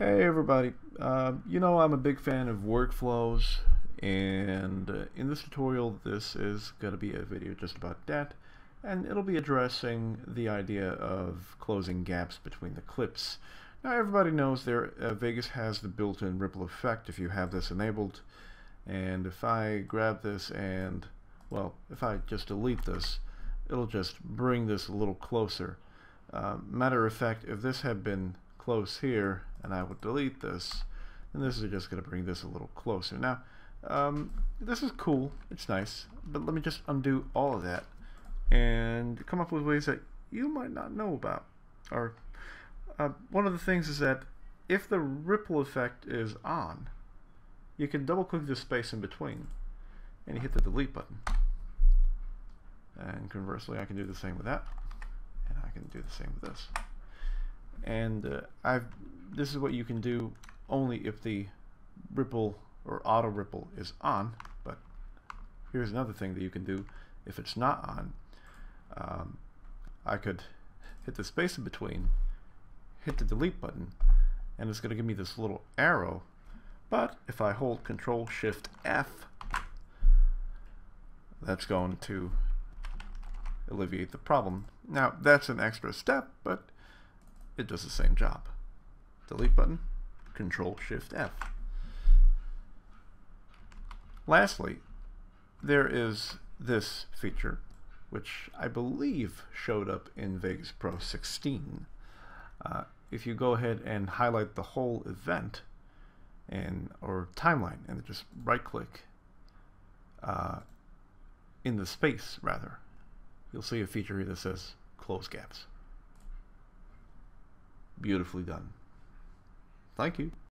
Hey everybody, uh, you know I'm a big fan of workflows and uh, in this tutorial this is going to be a video just about that and it'll be addressing the idea of closing gaps between the clips. Now everybody knows there uh, Vegas has the built-in ripple effect if you have this enabled and if I grab this and well if I just delete this it'll just bring this a little closer. Uh, matter of fact if this had been close here and I will delete this and this is just going to bring this a little closer. Now um, this is cool, it's nice, but let me just undo all of that and come up with ways that you might not know about. Or uh, one of the things is that if the ripple effect is on, you can double click the space in between and you hit the delete button. And conversely, I can do the same with that, and I can do the same with this and uh, I've this is what you can do only if the ripple or auto ripple is on but here's another thing that you can do if it's not on um, I could hit the space in between hit the delete button and it's going to give me this little arrow but if I hold control shift F that's going to alleviate the problem now that's an extra step but it does the same job. Delete button, Control Shift F. Lastly, there is this feature, which I believe showed up in Vegas Pro 16. Uh, if you go ahead and highlight the whole event and or timeline and just right click uh, in the space rather, you'll see a feature here that says close gaps beautifully done. Thank you.